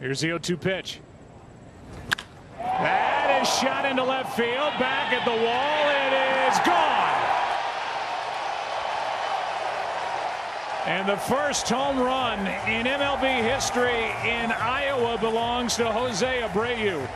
Here's the 0-2 pitch. That is shot into left field. Back at the wall. It is gone. And the first home run in MLB history in Iowa belongs to Jose Abreu.